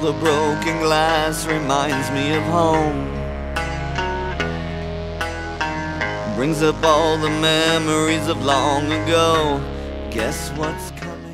the broken glass reminds me of home. Brings up all the memories of long ago. Guess what's coming?